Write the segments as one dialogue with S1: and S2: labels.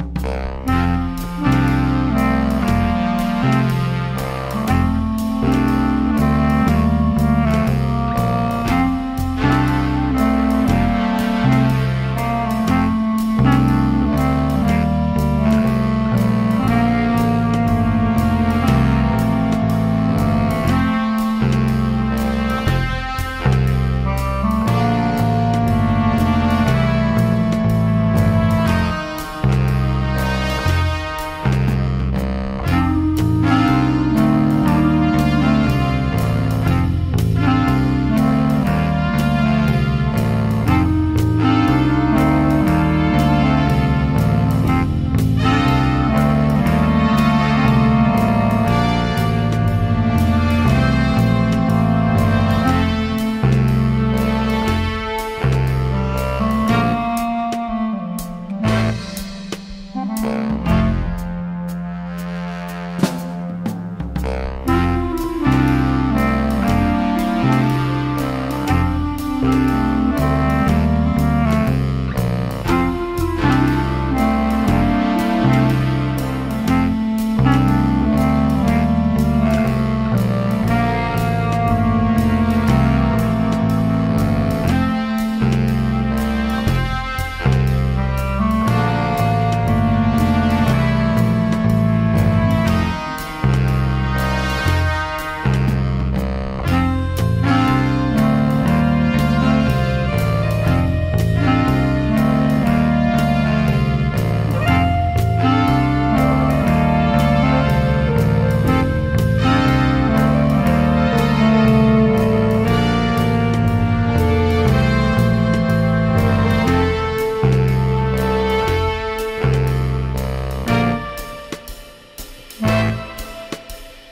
S1: Yeah.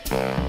S1: Bye.